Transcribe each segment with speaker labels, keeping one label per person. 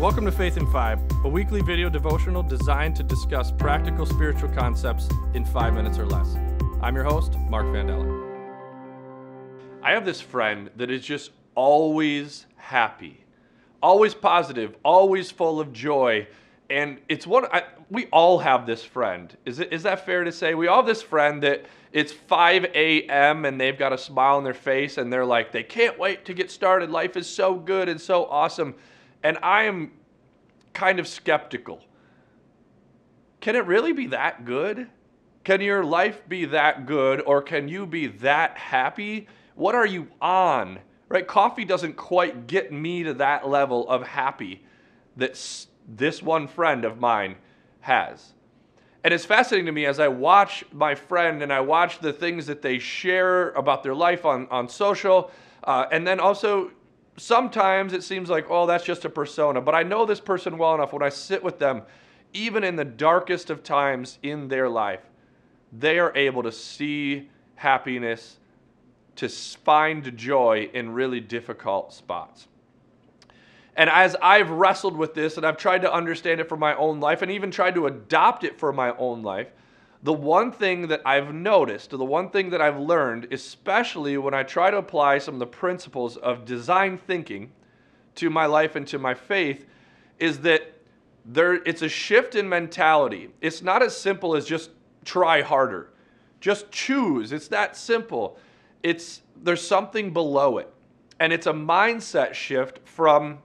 Speaker 1: Welcome to Faith in Five, a weekly video devotional designed to discuss practical spiritual concepts in five minutes or less. I'm your host, Mark VanDellen. I have this friend that is just always happy, always positive, always full of joy. And it's one, I, we all have this friend. Is, it, is that fair to say? We all have this friend that it's 5 a.m. and they've got a smile on their face and they're like, they can't wait to get started. Life is so good and so awesome. And I am kind of skeptical. Can it really be that good? Can your life be that good or can you be that happy? What are you on? Right? Coffee doesn't quite get me to that level of happy that this one friend of mine has. And it's fascinating to me as I watch my friend and I watch the things that they share about their life on, on social, uh, and then also sometimes it seems like, oh, that's just a persona. But I know this person well enough when I sit with them, even in the darkest of times in their life, they are able to see happiness, to find joy in really difficult spots. And as I've wrestled with this and I've tried to understand it for my own life and even tried to adopt it for my own life, the one thing that I've noticed, the one thing that I've learned, especially when I try to apply some of the principles of design thinking to my life and to my faith, is that there it's a shift in mentality. It's not as simple as just try harder. Just choose. It's that simple. It's there's something below it. And it's a mindset shift from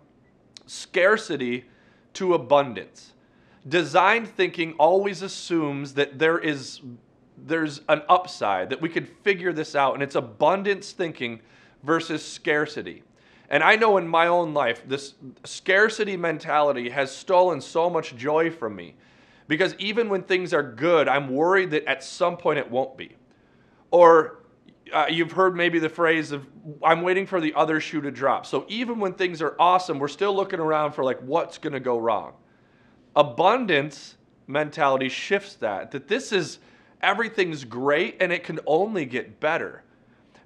Speaker 1: scarcity to abundance design thinking always assumes that there is there's an upside that we could figure this out and it's abundance thinking versus scarcity. And i know in my own life this scarcity mentality has stolen so much joy from me because even when things are good i'm worried that at some point it won't be. Or uh, you've heard maybe the phrase of i'm waiting for the other shoe to drop. So even when things are awesome we're still looking around for like what's going to go wrong abundance mentality shifts that that this is everything's great and it can only get better.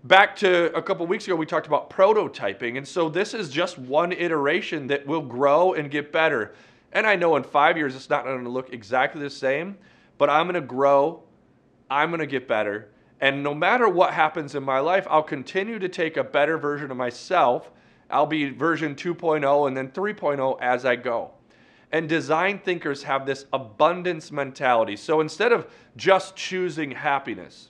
Speaker 1: Back to a couple weeks ago we talked about prototyping and so this is just one iteration that will grow and get better. And i know in five years it's not going to look exactly the same but i'm going to grow i'm going to get better and no matter what happens in my life i'll continue to take a better version of myself. I'll be version 2.0 and then 3.0 as i go and design thinkers have this abundance mentality. So instead of just choosing happiness,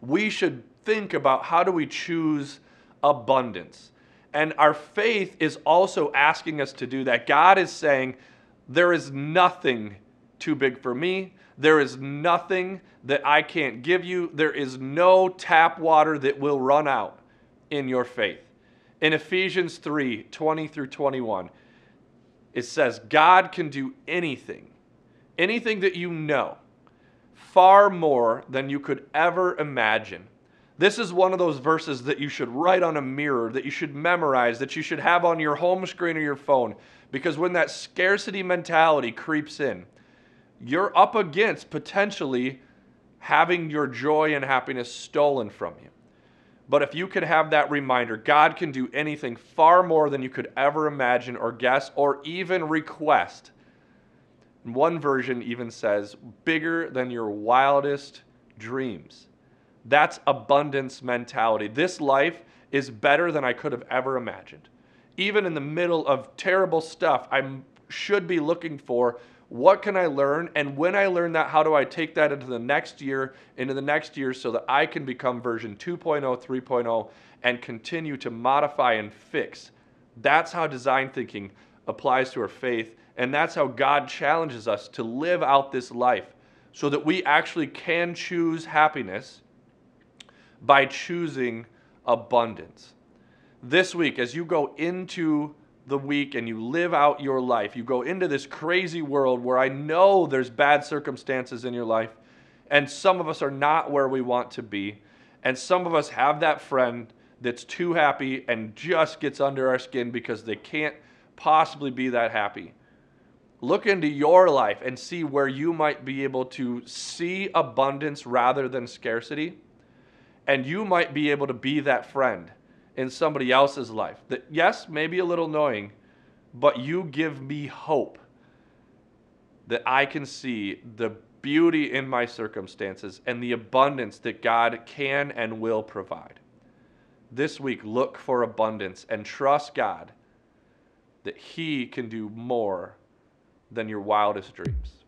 Speaker 1: we should think about how do we choose abundance. And our faith is also asking us to do that. God is saying, There is nothing too big for me. There is nothing that I can't give you. There is no tap water that will run out in your faith. In Ephesians 3 20 through 21, it says God can do anything, anything that you know, far more than you could ever imagine. This is one of those verses that you should write on a mirror, that you should memorize, that you should have on your home screen or your phone. Because when that scarcity mentality creeps in, you're up against potentially having your joy and happiness stolen from you. But if you could have that reminder, God can do anything far more than you could ever imagine or guess or even request. One version even says, bigger than your wildest dreams. That's abundance mentality. This life is better than I could have ever imagined. Even in the middle of terrible stuff, I should be looking for what can I learn? And when I learn that, how do I take that into the next year, into the next year, so that I can become version 2.0, 3.0, and continue to modify and fix? That's how design thinking applies to our faith. And that's how God challenges us to live out this life so that we actually can choose happiness by choosing abundance. This week, as you go into the week and you live out your life. You go into this crazy world where I know there's bad circumstances in your life, and some of us are not where we want to be. And some of us have that friend that's too happy and just gets under our skin because they can't possibly be that happy. Look into your life and see where you might be able to see abundance rather than scarcity. And you might be able to be that friend in somebody else's life that, yes, maybe a little annoying, but you give me hope that I can see the beauty in my circumstances and the abundance that God can and will provide. This week, look for abundance and trust God that He can do more than your wildest dreams.